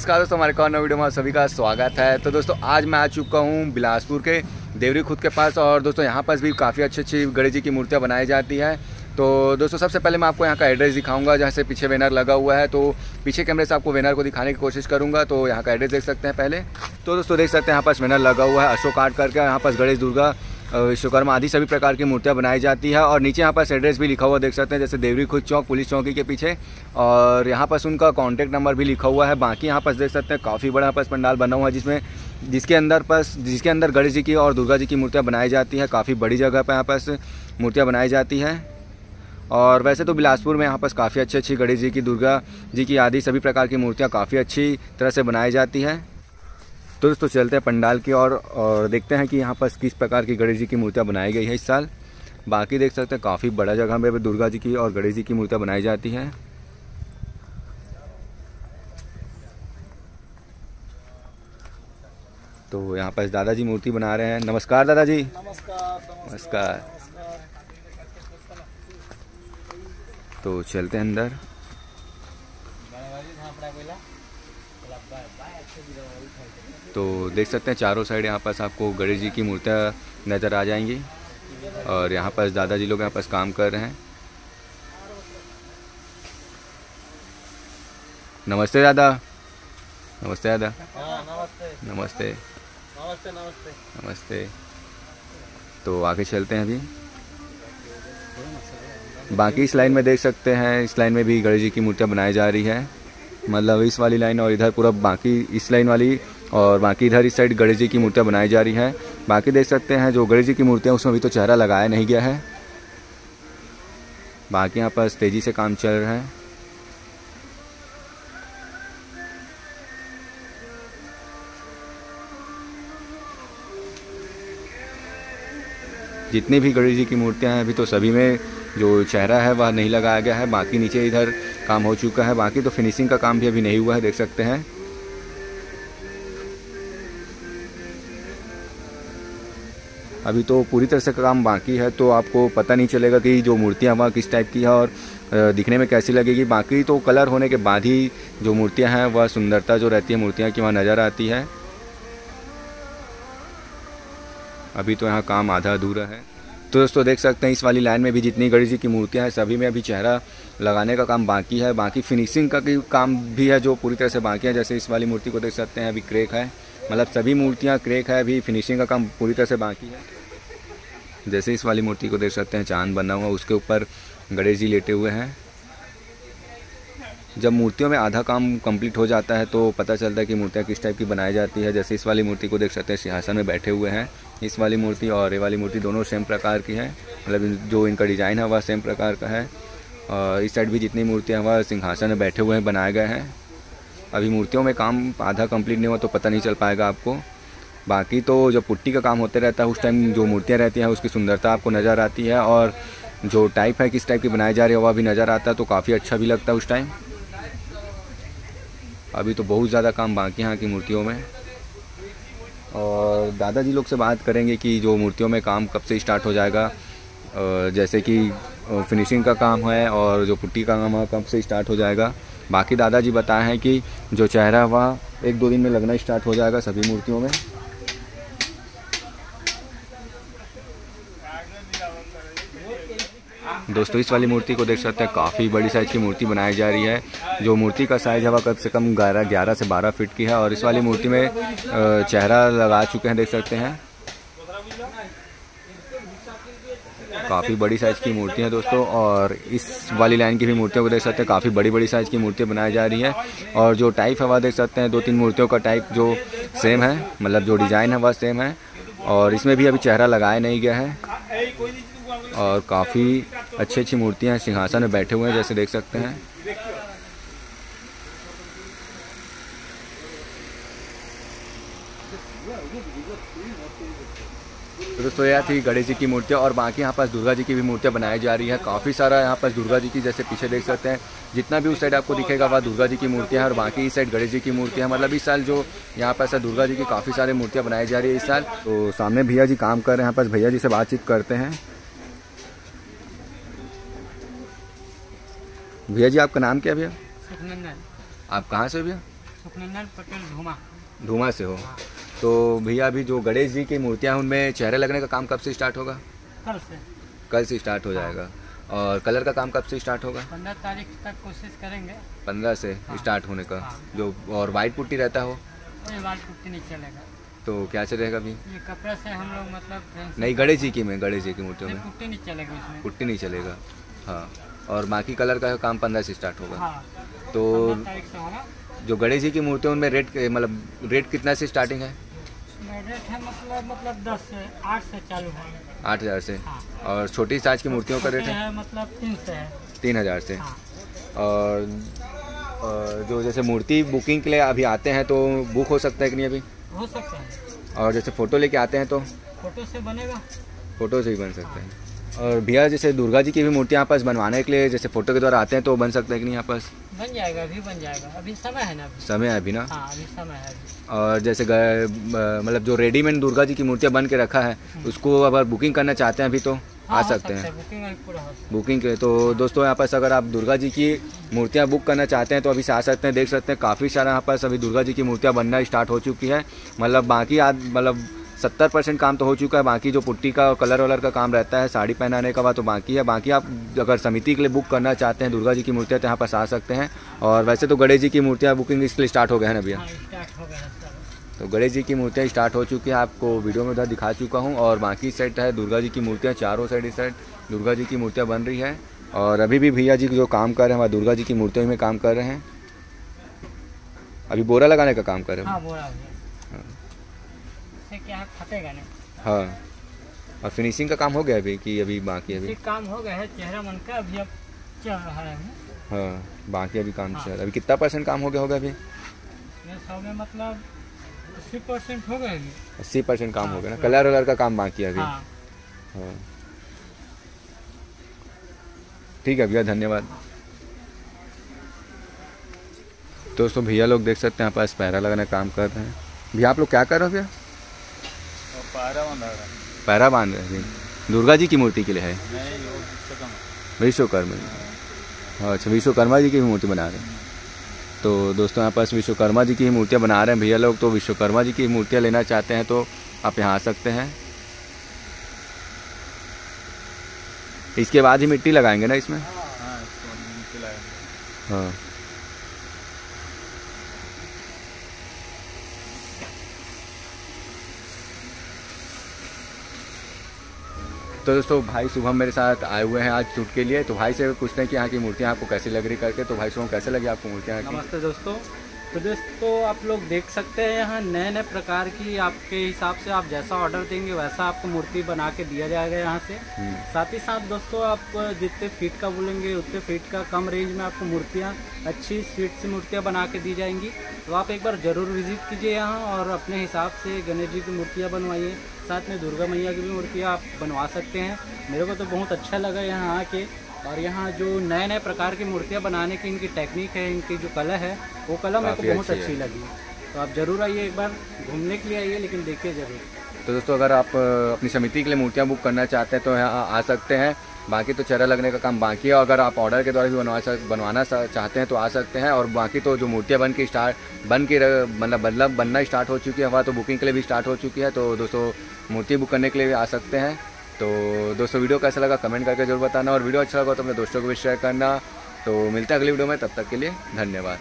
नमस्कार दोस्तों, हमारे कौन वीडियो में सभी का स्वागत है। तो दोस्तों, आज मैं आ चुका हूँ बिलासपुर के देवरी खुद के पास और दोस्तों, यहाँ पास भी काफ़ी अच्छी अच्छी गणेश जी की मूर्तियाँ बनाई जाती है। तो दोस्तों, सबसे पहले मैं आपको यहाँ का एड्रेस दिखाऊँगा, जहाँ से पीछे बैनर लगा हुआ है। तो पीछे कैमरे से आपको बैनर को दिखाने की कोशिश करूँगा तो यहाँ का एड्रेस देख सकते हैं पहले। तो दोस्तों, देख सकते हैं, यहाँ पास बैनर लगा हुआ है अशोक आर्ट करके, यहाँ पास गणेश दुर्गा विश्वकर्मा आदि सभी प्रकार की मूर्तियाँ बनाई जाती है और नीचे यहाँ पास एड्रेस भी लिखा हुआ देख सकते हैं, जैसे देवरी खुद चौक, पुलिस चौकी के पीछे। और यहाँ पास उनका कॉन्टैक्ट नंबर भी लिखा हुआ है। बाकी यहाँ पास देख सकते हैं, काफ़ी बड़ा यहाँ पास पंडाल बना हुआ है, जिसमें जिसके अंदर पास जिसके अंदर गणेश जी की और दुर्गा जी की मूर्तियाँ बनाई जाती है। काफ़ी बड़ी जगह पर यहाँ पास मूर्तियाँ बनाई जाती हैं। और वैसे तो बिलासपुर में यहाँ पास काफ़ी अच्छी अच्छी गणेश जी की, दुर्गा जी की आदि सभी प्रकार की मूर्तियाँ काफ़ी अच्छी तरह से बनाई जाती हैं। तो दोस्तों चलते हैं पंडाल की और और देखते हैं कि यहाँ पर किस प्रकार की गणेश जी की मूर्तियाँ बनाई गई है इस साल। बाकी देख सकते हैं, काफ़ी बड़ा जगह में दुर्गा जी की और गणेश जी की मूर्तियाँ बनाई जाती हैं। तो यहाँ पर दादाजी मूर्ति बना रहे हैं। नमस्कार दादाजी। नमस्कार नमस्कार। तो चलते हैं अंदर। तो देख सकते हैं चारों साइड यहाँ पास आपको गणेश जी की मूर्तियाँ नज़र आ जाएँगी। और यहाँ पास दादाजी लोग यहाँ पास काम कर रहे हैं। नमस्ते दादा। नमस्ते दादा। नमस्ते। नमस्ते। नमस्ते तो आगे चलते हैं अभी। बाकी इस लाइन में देख सकते हैं, इस लाइन में भी गणेश जी की मूर्तियाँ बनाई जा रही है। मतलब इस वाली लाइन और इधर पूरा बाकी इस लाइन वाली और बाकी इधर इस साइड गणेश जी की मूर्तियाँ बनाई जा रही है। बाकी देख सकते हैं, जो गणेश जी की मूर्तियाँ उसमें अभी तो चेहरा लगाया नहीं गया है। बाकी यहाँ पर तेज़ी से काम चल रहा है। जितनी भी गणेश जी की मूर्तियाँ हैं, अभी तो सभी में जो चेहरा है, वह नहीं लगाया गया है। बाकी नीचे इधर काम हो चुका है, बाकी तो फिनिशिंग का काम भी अभी नहीं हुआ है, देख सकते हैं। अभी तो पूरी तरह से काम बाकी है तो आपको पता नहीं चलेगा कि जो मूर्तियाँ वहाँ किस टाइप की है और दिखने में कैसी लगेगी। बाकी तो कलर होने के बाद ही जो मूर्तियाँ हैं, वह सुंदरता जो रहती है मूर्तियाँ की, वहाँ नज़र आती है। अभी तो यहाँ काम आधा अधूरा है। तो दोस्तों, देख सकते हैं इस वाली लाइन में भी जितनी गणेश जी की मूर्तियाँ हैं, सभी में अभी चेहरा लगाने का काम बाकी है। बाकी फिनिशिंग का काम भी है जो पूरी तरह से बाकी है। जैसे इस वाली मूर्ति को देख सकते हैं, अभी क्रेक है। मतलब सभी मूर्तियाँ क्रेक है, अभी फिनिशिंग का काम पूरी तरह से बाकी है। जैसे इस वाली मूर्ति को देख सकते हैं, चाँद बना हुआ, उसके ऊपर गणेश जी लेटे हुए हैं। जब मूर्तियों में आधा काम कंप्लीट हो जाता है तो पता चलता है कि मूर्तियाँ किस टाइप की बनाई जाती है। जैसे इस वाली मूर्ति को देख सकते हैं, सिंहासन में बैठे हुए हैं। इस वाली मूर्ति और ये वाली मूर्ति दोनों सेम प्रकार की है। मतलब जो इनका डिज़ाइन है, वह सेम प्रकार का है। और इस साइड भी जितनी मूर्तियाँ वह सिंहासन में बैठे हुए हैं, बनाए गए हैं। अभी मूर्तियों में काम आधा कंप्लीट नहीं हुआ तो पता नहीं चल पाएगा आपको। बाकी तो जब पुट्टी का काम होते रहता है, उस टाइम जो मूर्तियाँ रहती हैं, उसकी सुंदरता आपको नज़र आती है। और जो टाइप है, किस टाइप की बनाई जा रही है, वह भी नज़र आता है तो काफ़ी अच्छा भी लगता है उस टाइम अभी तो बहुत ज़्यादा काम बाकी है यहाँ की मूर्तियों में। और दादाजी लोग से बात करेंगे कि जो मूर्तियों में काम कब से स्टार्ट हो जाएगा। जैसे कि फिनिशिंग का काम है और जो पुट्टी का काम है, कब से स्टार्ट हो जाएगा। बाकी दादाजी बताए हैं कि जो चेहरा हुआ, एक दो दिन में लगना स्टार्ट हो जाएगा सभी मूर्तियों में। दोस्तों, इस वाली मूर्ति को देख सकते हैं, काफ़ी बड़ी साइज़ की मूर्ति बनाई जा रही है। जो मूर्ति का साइज़ है, वह कम से कम ग्यारह ग्यारह से बारह फीट की है और इस वाली मूर्ति में चेहरा लगा चुके हैं, देख सकते हैं। काफ़ी बड़ी साइज़ की मूर्ति है दोस्तों, और इस वाली लाइन की भी मूर्तियों को देख सकते हैं, काफ़ी बड़ी बड़ी साइज़ की मूर्तियाँ बनाई जा रही है। और जो टाइप है, वह देख सकते हैं, दो तीन मूर्तियों का टाइप जो सेम है मतलब जो डिज़ाइन है, वह सेम है। और इसमें भी अभी चेहरा लगाया नहीं गया है। और काफ़ी अच्छी अच्छी मूर्तियाँ सिंहासन में बैठे हुए हैं, जैसे देख सकते हैं। तो दोस्तों यह थी गणेश जी की मूर्तियाँ और बाकी यहाँ पास दुर्गा जी की भी मूर्तियाँ बनाई जा रही है। काफ़ी सारा यहाँ पास दुर्गा जी की जैसे पीछे देख सकते हैं। जितना भी उस साइड आपको दिखेगा, वह दुर्गा जी की मूर्तियाँ हैं और बाकी इस साइड गणेश जी की मूर्तियाँ मतलब इस साल जो यहाँ पास है, दुर्गा जी की काफ़ी सारी मूर्तियाँ बनाई जा रही है इस साल। तो सामने भैया जी काम कर रहे हैं, यहाँ पास भैया जी से बातचीत करते हैं। भैया जी आपका नाम क्या भैया? सुखनंदन। आप कहाँ से भैया? सुखनंदन पटेल धुमा। धुमा से हो। हाँ। तो भैया अभी जो गणेश जी की मूर्तियाँ हैं उनमें चेहरे लगने का काम कब से स्टार्ट होगा? कल से। कल से स्टार्ट हो जाएगा। और कलर का काम कब से स्टार्ट होगा? पंद्रह तारीख तक कोशिश करेंगे। पंद्रह से हाँ। स्टार्ट होने का। हाँ। जो और वाइट पुट्टी रहता हो? वाल कुट्टी नहीं चलेगा। तो क्या चलेगा अभी? ये कपड़े से हम लोग मतलब नहीं गणेश जी की में गणेश जी की मूर्तियों में। पुट्टी नहीं चलेगी पुट्टी नहीं चलेगा। हाँ। और बाकी कलर का काम पंद्रह से स्टार्ट होगा। हाँ तो जो गणेश जी की मूर्ति है उनमें रेट मतलब रेट कितना से स्टार्टिंग है? रेट है मतलब मतलब दस से आठ से चालू है। आठ हज़ार से। हाँ। और छोटी साइज़ की मूर्तियों का रेट है? है मतलब तीन से है। तीन हज़ार से। हाँ। और और जो जैसे मूर्ति बुकिंग के लिए अभी आते हैं तो बुक हो सकता है कि नहीं अभी? हो सकता है। और जैसे फ़ोटो लेके आते हैं तो? फ़ोटो से बनेगा। फ़ोटो से ही बन सकते हैं। और भैया जैसे दुर्गा जी की भी मूर्तियाँ पास बनवाने के लिए जैसे फ़ोटो के द्वारा आते हैं तो बन सकते हैं कि नहीं आपस? बन जाएगा अभी बन जाएगा। अभी समय है ना अभी। समय है अभी ना? हाँ अभी समय है अभी। और जैसे मतलब जो रेडीमेड दुर्गा जी की मूर्तियाँ बन के रखा है उसको अगर बुकिंग करना चाहते हैं अभी तो? आ हाँ, हो। सकते हैं। बुकिंग के तो दोस्तों यहाँ पास अगर आप दुर्गा जी की मूर्तियाँ बुक करना चाहते हैं तो अभी से आ सकते हैं देख सकते हैं काफ़ी सारा यहाँ पास अभी दुर्गा जी की मूर्तियाँ बनना स्टार्ट हो चुकी है। मतलब बाकी आज मतलब सत्तर परसेंट काम तो हो चुका है बाकी जो पुट्टी का और कलर वलर का काम रहता है साड़ी पहनाने का वह तो बाकी है। बाकी आप अगर समिति के लिए बुक करना चाहते हैं दुर्गा जी की मूर्तियाँ तो यहाँ पास आ सकते हैं। और वैसे तो गणेश जी की मूर्तियाँ बुकिंग इसके लिए स्टार्ट हो गए हैं ना भैया? हाँ तो गणेश जी की मूर्तियाँ स्टार्ट हो चुकी हैं आपको वीडियो में उधर दिखा चुका हूँ। और बाकी सेट है दुर्गा जी की मूर्तियाँ चारों साइड इस साइड दुर्गा जी की मूर्तियाँ बन रही है। और अभी भी भैया जी जो काम कर रहे हैं वह दुर्गा जी की मूर्तियों में काम कर रहे हैं। अभी बोरा लगाने का काम कर रहे हैं? हाँ इससे फटेगा नहीं। हाँ। और फिनिशिंग का काम हो गया अभी कि अभी बाकी अभी? काम हो गया है चेहरा मन का अभी अब चल रहा है। हाँ बाकी अभी काम हाँ। चल अभी कितना परसेंट काम हो गया होगा अभी? सौ में मतलब अस्सी परसेंट हो गए अभी। अस्सी परसेंट काम हाँ, हो गया ना? कलर वलर का काम बाकी है अभी? हाँ। हाँ। ठीक है भैया धन्यवाद। दोस्तों भैया लोग देख सकते हैं यहाँ पास पैरा लगाने का काम कर रहे हैं। भैया आप लोग क्या कर रहे हो भैया? पारा बंधा रहा है। पैरा बाँध रहे हैं। दुर्गा जी की मूर्ति के लिए है। विश्वकर्मा हाँ, अच्छा विश्वकर्मा जी की मूर्ति बना रहे हैं। तो दोस्तों यहाँ पास विश्वकर्मा जी की मूर्तियाँ बना रहे हैं। भैया लोग तो विश्वकर्मा जी की मूर्तियाँ लेना चाहते हैं तो आप यहाँ आ सकते हैं। इसके बाद ही मिट्टी लगाएँगे ना इसमें? हाँ इसको नीचे लाया हाँ तो दोस्तों, भाई शुभम मेरे साथ आए हुए हैं आज शूट के लिए। तो भाई से पूछते हैं कि यहाँ की मूर्तियाँ आपको कैसी लग रही करके। तो भाई शुभम कैसे लगी आपको मूर्तियाँ नमस्ते दोस्तों। तो दोस्तों आप लोग देख सकते हैं यहाँ नए नए प्रकार की आपके हिसाब से आप जैसा ऑर्डर देंगे वैसा आपको मूर्ति बना के दिया जाएगा यहाँ से। हम्म, साथ ही साथ दोस्तों आप जितने फीट का बोलेंगे उतने फीट का कम रेंज में आपको मूर्तियाँ अच्छी स्वीट सी मूर्तियाँ बना के दी जाएँगी। तो आप एक बार ज़रूर विज़िट कीजिए यहाँ और अपने हिसाब से गणेश जी की मूर्तियाँ बनवाइए। साथ में दुर्गा मैया की भी मूर्तियाँ आप बनवा सकते हैं। मेरे को तो बहुत अच्छा लगा यहाँ आके और यहाँ जो नए नए प्रकार की मूर्तियाँ बनाने की इनकी टेक्निक है इनकी जो कला है वो कला मेरे को बहुत अच्छी अच्छी लगी। तो आप ज़रूर आइए एक बार घूमने के लिए आइए लेकिन देखिए ज़रूर। तो दोस्तों अगर आप अपनी समिति के लिए मूर्तियाँ बुक करना चाहते हैं तो यहाँ आ सकते हैं। बाकी तो चेहरा लगने का काम बाकी है। अगर आप ऑर्डर के द्वारा भी बनवा सक बनवाना चाहते हैं तो आ सकते हैं। और बाकी तो जो मूर्तियाँ बन के स्टार्ट बन के मतलब मतलब बनना स्टार्ट हो चुकी है वह तो बुकिंग के लिए भी स्टार्ट हो चुकी है तो दोस्तों मूर्ति बुक करने के लिए भी आ सकते हैं। तो दोस्तों वीडियो कैसा लगा कमेंट करके ज़रूर बताना। और वीडियो अच्छा लगा तो अपने दोस्तों को भी शेयर करना। तो मिलते हैं अगली वीडियो में तब तक के लिए धन्यवाद।